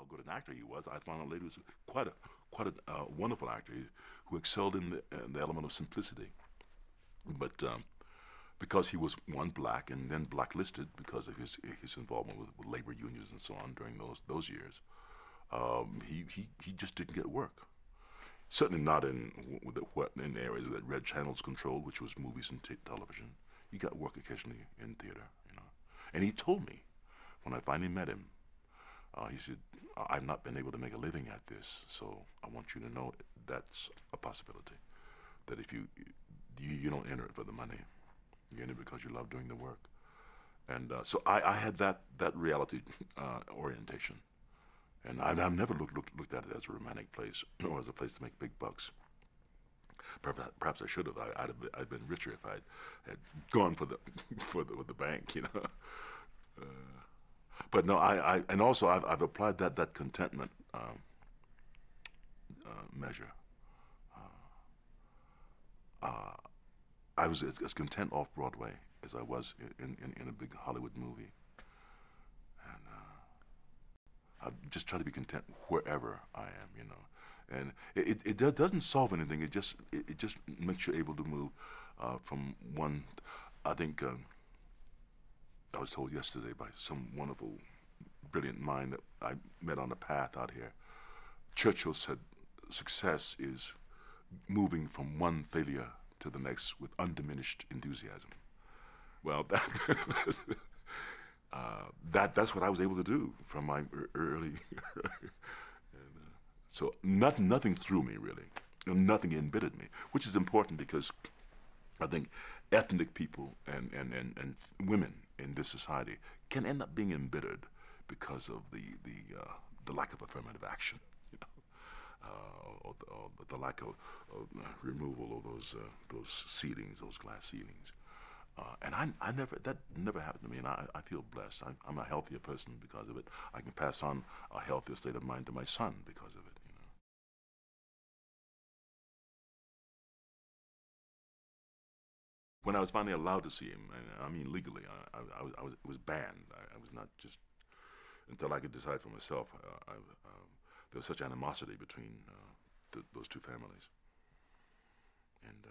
how good an actor he was. I found out later he was quite a quite a uh, wonderful actor who excelled in the, the, element of simplicity. But um, because he was one black and then blacklisted because of his his involvement with, with labor unions and so on during those those years, um, he, he he just didn't get work. Certainly not in what in areas that Red Channels controlled, which was movies and television. He got work occasionally in theater, you know. And he told me when I finally met him, uh, he said, I've not been able to make a living at this, so I want you to know that's a possibility. That if you, you, you don't enter it for the money, you enter it because you love doing the work. And uh, so I, I, had that, that reality uh, orientation. And I, have never looked, looked, looked at it as a romantic place or as a place to make big bucks. Perhaps, perhaps I should have. I, would have been, I'd been richer if I had gone for the for the, with the bank, you know. But no, I, I and also I've, I've applied that that contentment um, uh, measure. Uh, uh, I was as, as, content off Broadway as I was in, in, in a big Hollywood movie, and uh, I just try to be content wherever I am, you know. And it, it, it doesn't solve anything. It just it, it just makes you able to move uh, from one. I think. Um, I was told yesterday by some wonderful, brilliant mind that I met on the path out here. Churchill said, success is moving from one failure to the next with undiminished enthusiasm. Well, that, uh, that that's what I was able to do from my early. and, uh, so nothing, nothing threw me really, nothing embittered me, which is important because I think ethnic people and, and, and, and women in this society can end up being embittered because of the the uh, the lack of affirmative action, you know, uh, or, the, or, the, lack of, of uh, removal of those uh, those ceilings, those glass ceilings. Uh, and I, I never that never happened to me, and I, I feel blessed. I, I'm a healthier person because of it. I can pass on a healthier state of mind to my son because of it. When I was finally allowed to see him, I mean legally, I, I, I was, I was, banned. I, I, was not just until I could decide for myself. Uh, there was such animosity between uh, th those two families, and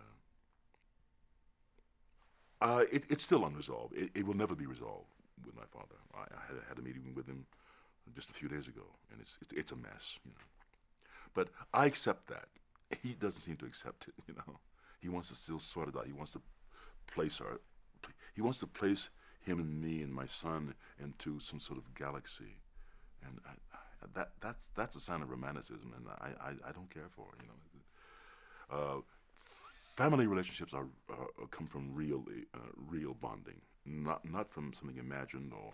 uh, uh, it, it's still unresolved. It, it, will never be resolved with my father. I, had, had, a meeting with him just a few days ago, and it's, it's, it's a mess, you know. But I accept that. He doesn't seem to accept it, you know. He wants to still sort it out. He wants to place our, he wants to place him and me and my son into some sort of galaxy, and I, I, that that's that's a sign of romanticism, and I I, I don't care for it, you know. Uh, family relationships are uh, come from real uh, real bonding, not not from something imagined or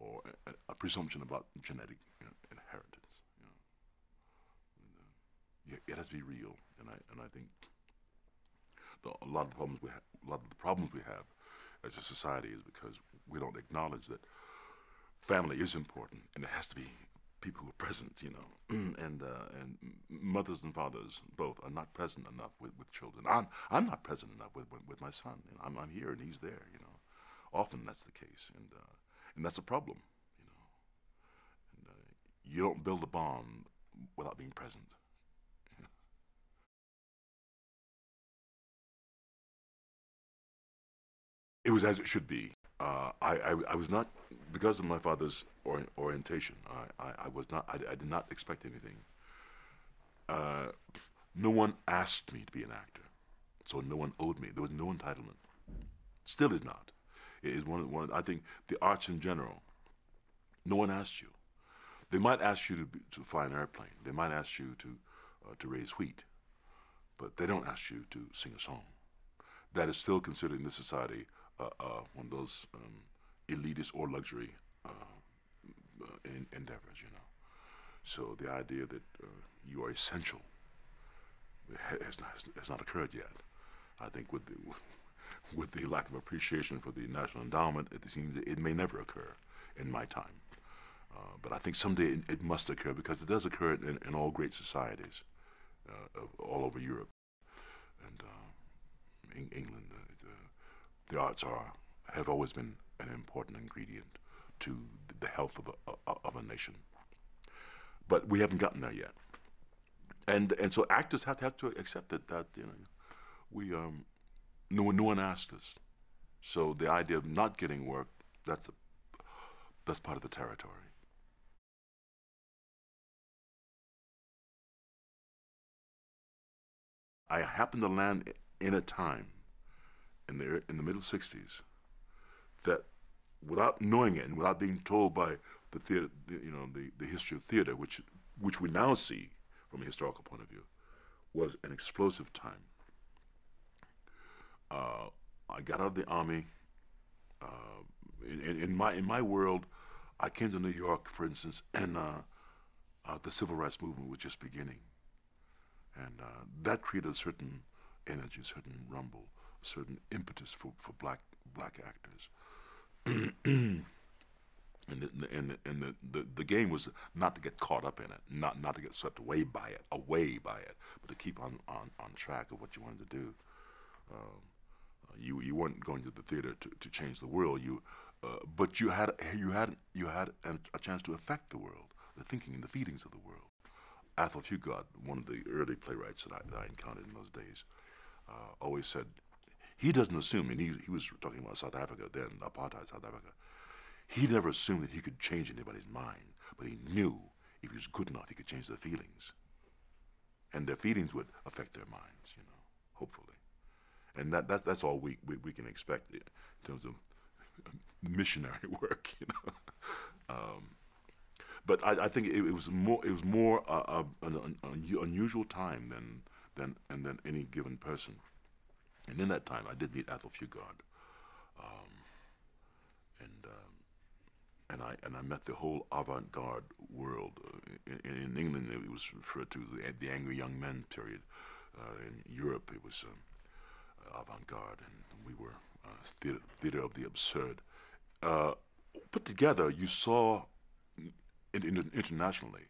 or a, a presumption about genetic you know, inheritance. You know. And, uh, it has to be real, and I and I think the, a lot of the problems we have, a lot of the problems we have as a society is because we don't acknowledge that family is important and it has to be people who are present, you know, and uh, and mothers and fathers both are not present enough with, with children. I'm I'm not present enough with with, with my son. You know, I'm I'm here and he's there. You know, often that's the case, and uh, and that's a problem. You know, and uh, you don't build a bond without being present. It was as it should be. Uh, I, I, I, was not, because of my father's or, orientation, I, I, I, was not, I, did not expect anything. Uh, no one asked me to be an actor, so no one owed me. There was no entitlement. Still is not. It is one, one I think the arts in general, no one asked you. They might ask you to, be, to fly an airplane. They might ask you to, uh, to raise wheat, but they don't ask you to sing a song. That is still considered in this society uh, uh, one of those um, elitist or luxury uh, in, endeavors, you know. So the idea that you are essential has not, has not occurred yet. I think with the, with the lack of appreciation for the National Endowment, it seems it may never occur in my time. Uh, but I think someday it, it, must occur because it does occur in, in all great societies uh, all over Europe and uh, in England the arts are have always been an important ingredient to the health of a, of a nation. but we haven't gotten there yet. And and so actors have to have to accept it that you know we um no one no one asked us, so the idea of not getting work that's a, that's part of the territory. I happened to land in a time in the in the middle '60s that, without knowing it and without being told by the theater, you know, the, the history of theater, which which we now see from a historical point of view, was an explosive time. Uh, I got out of the army. Uh, in, in, my in my world, I came to New York, for instance, and uh, uh the civil rights movement was just beginning, and uh, that created a certain energy, a certain rumble, certain impetus for, for black black actors. and the, and, the, and the, the, the, game was not to get caught up in it, not not to get swept away by it, away by it, but to keep on, on, on track of what you wanted to do. Um, uh, you you weren't going to the theater to, to change the world. You, uh, but you had you had you had a, chance to affect the world, the thinking and the feelings of the world. Athol Fugard, one of the early playwrights that I, that I encountered in those days, uh, always said he doesn't assume, and he, he was talking about South Africa then, apartheid South Africa. He never assumed that he could change anybody's mind, but he knew if he was good enough, he could change their feelings. And their feelings would affect their minds, you know, hopefully. And that, that that's all we, we, we can expect in terms of missionary work, you know. Um, but I, I think it, it, was more it was more uh, uh, an, an, unusual time than than and than any given person. And in that time, I did meet Athol Fugard, um, and um, and I and I met the whole avant-garde world. Uh, in, in, England, it was referred to the, the angry young men period. Uh, in Europe, it was um, avant-garde, and we were uh, theater, theater of the absurd. Uh, put together, you saw in, in, internationally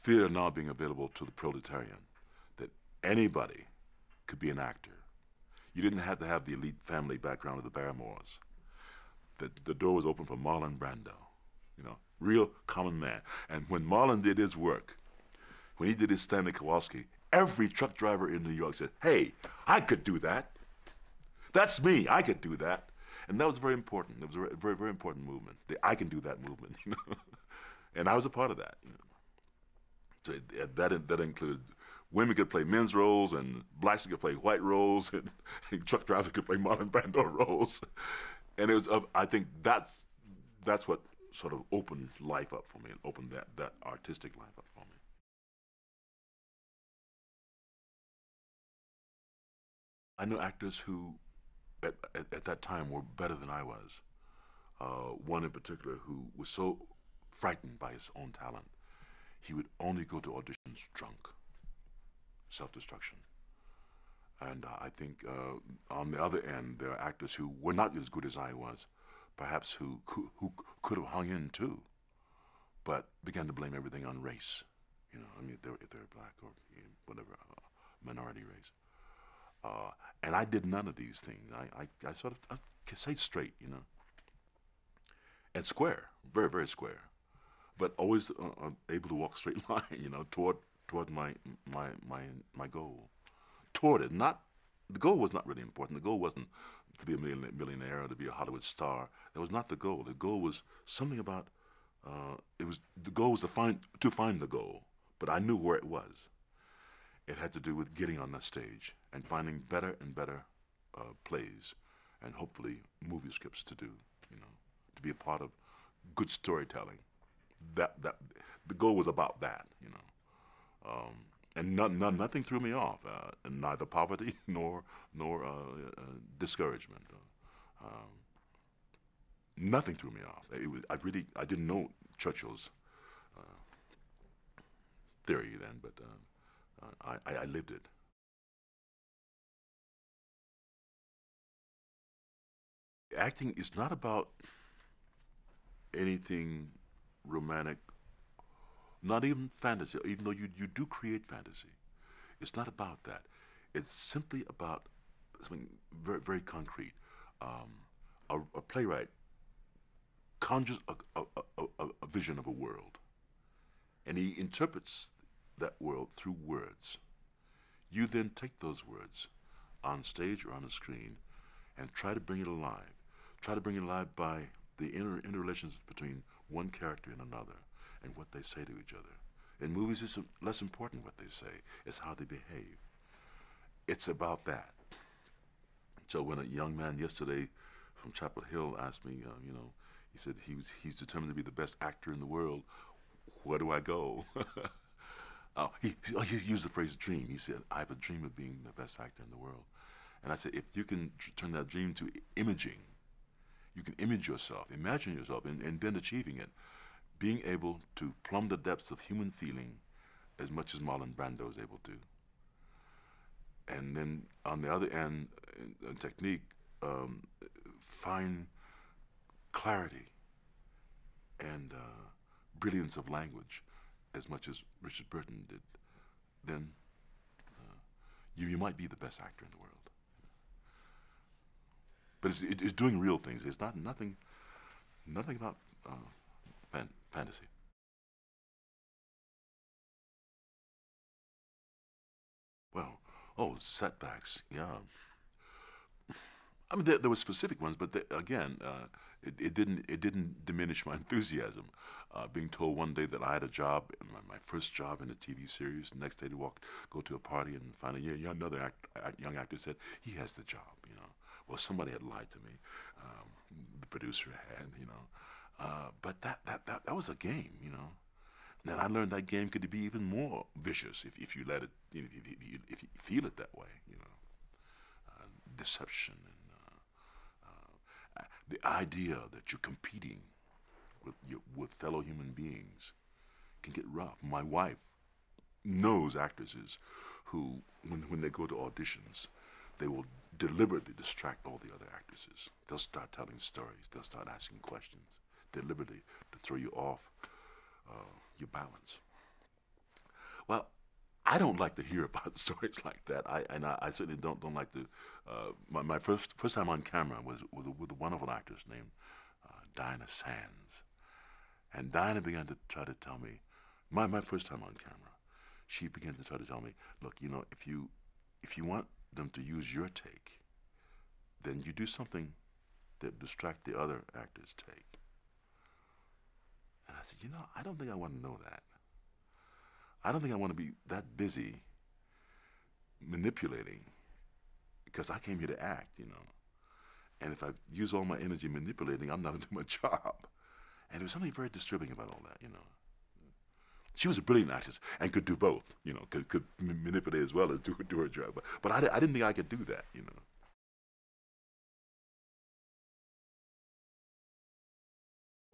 theater now being available to the proletarian, that anybody could be an actor you didn't have to have the elite family background of the Barrymores. The, the door was open for Marlon Brando, you know, real common man. And when Marlon did his work, when he did his Stanley Kowalski, every truck driver in New York said, hey, I could do that. That's me, I could do that. And that was very important. It was a very, very important movement. The I can do that movement, you know. and I was a part of that. You know. So that, that included women could play men's roles and blacks could play white roles and, and truck drivers could play Marlon Brando roles. And it was, uh, I think that's, that's what sort of opened life up for me and opened that, that artistic life up for me. I knew actors who, at, at, at that time, were better than I was. Uh, one in particular who was so frightened by his own talent, he would only go to auditions drunk self-destruction. And uh, I think uh, on the other end, there are actors who were not as good as I was, perhaps who, who, could have hung in too, but began to blame everything on race. You know, I mean, if they're, if they're black or whatever, uh, minority race. Uh, and I did none of these things. I, I, I sort of I say straight, you know, and square, very, very square, but always uh able to walk straight line, you know, toward toward my my my my goal, toward it. Not the goal was not really important. The goal wasn't to be a millionaire or to be a Hollywood star. That was not the goal. The goal was something about. Uh, it was the goal was to find to find the goal, but I knew where it was. It had to do with getting on that stage and finding better and better uh, plays, and hopefully movie scripts to do. You know, to be a part of good storytelling. That that the goal was about that. You know. Um, and none, none, nothing threw me off, uh, neither poverty nor nor uh, uh, discouragement. Uh, um, nothing threw me off. It was, I really I didn't know Churchill's uh, theory then, but I, I lived it. Acting is not about anything romantic not even fantasy, even though you, you do create fantasy. It's not about that. It's simply about something very, very concrete. Um, a, a, playwright conjures a, a, a, vision of a world, and he interprets that world through words. You then take those words on stage or on the screen and try to bring it alive. Try to bring it alive by the inner interrelations between one character and another and what they say to each other. In movies, it's less important what they say, it's how they behave. It's about that. So when a young man yesterday from Chapel Hill asked me, uh, you know, he said he was he's determined to be the best actor in the world. Where do I go? oh, he, he used the phrase dream. He said, I have a dream of being the best actor in the world. And I said, if you can turn that dream to imaging, you can image yourself, imagine yourself, and, and then achieving it, being able to plumb the depths of human feeling as much as Marlon Brando is able to. And then on the other end, in, technique, um, find clarity and uh, brilliance of language as much as Richard Burton did, then uh, you, you might be the best actor in the world. But it's, it, it's doing real things. It's not nothing, nothing about uh, fantasy. Well, oh, setbacks, yeah. I mean, there, there were specific ones, but the, again, uh, it, it, didn't it didn't diminish my enthusiasm. Uh, being told one day that I had a job, my, my, first job in a TV series. The next day to walk, go to a party, and find out, yeah, another act, young actor said he has the job. You know, well, somebody had lied to me. Um, the producer had, you know. Uh, but that, that that that was a game, you know. And I learned that game could be even more vicious if, if you let it, you know, if, you, if you feel it that way, you know. Uh, deception the idea that you're competing with your, with fellow human beings can get rough. My wife knows actresses who, when, when they go to auditions, they will deliberately distract all the other actresses. They'll start telling stories. They'll start asking questions deliberately to throw you off uh, your balance. Well, I don't like to hear about stories like that. I and I, I certainly don't don't like to. Uh, my, my first first time on camera was was with a wonderful actress named uh, Diana Sands, and Diana began to try to tell me, my my first time on camera, she began to try to tell me, look, you know, if you if you want them to use your take, then you do something that distract the other actors' take. And I said, you know, I don't think I want to know that. I don't think I want to be that busy manipulating because I came here to act, you know. And if I use all my energy manipulating, I'm not going to do my job. And there was something very disturbing about all that, you know. She was a brilliant actress and could do both, you know, could, could manipulate as well as do, do her job. But, but I, I didn't think I could do that, you know.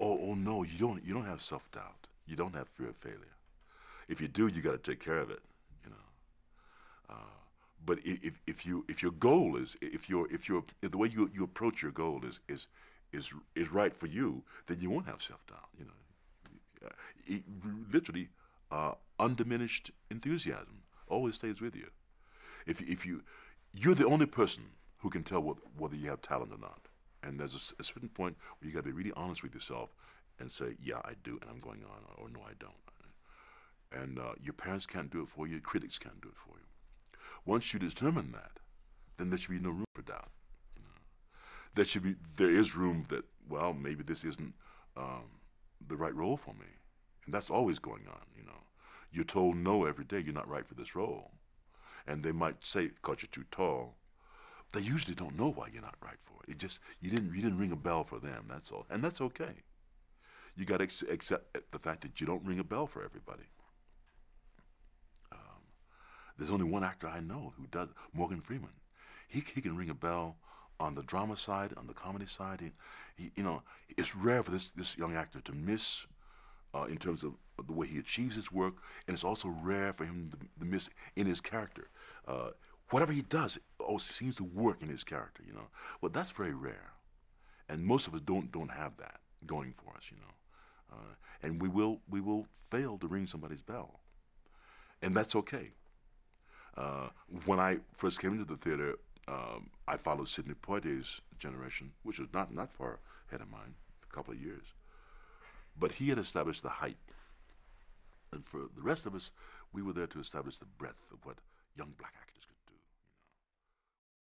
Oh, oh no, you don't, you don't have self-doubt. You don't have fear of failure. If you do, you got to take care of it, you know. Uh, but if, if you if your goal is if your if your if the way you you approach your goal is is is is right for you, then you won't have self doubt. You know, it, literally, uh, undiminished enthusiasm always stays with you. If if you you're the only person who can tell what, whether you have talent or not. And there's a, a certain point where you got to be really honest with yourself and say, yeah, I do, and I'm going on, or, no, I don't. And uh, your parents can't do it for you, critics can't do it for you. Once you determine that, then there should be no room for doubt. You know? There should be, there is room that, well, maybe this isn't um, the right role for me. And that's always going on, you know. You're told no every day, you're not right for this role. And they might say, because you're too tall. They usually don't know why you're not right for it. It just, you didn't, you didn't ring a bell for them, that's all. And that's okay. You got to accept the fact that you don't ring a bell for everybody. There's only one actor I know who does Morgan Freeman. He he can ring a bell on the drama side, on the comedy side. He, he you know, it's rare for this this young actor to miss uh, in terms of the way he achieves his work, and it's also rare for him to, to miss in his character. Uh, whatever he does, oh, seems to work in his character. You know, well, that's very rare, and most of us don't don't have that going for us. You know, uh, and we will we will fail to ring somebody's bell, and that's okay. Uh, when I first came into the theater, um, I followed Sidney Poitier's generation, which was not, not far ahead of mine, a couple of years. But he had established the height, and for the rest of us, we were there to establish the breadth of what young black actors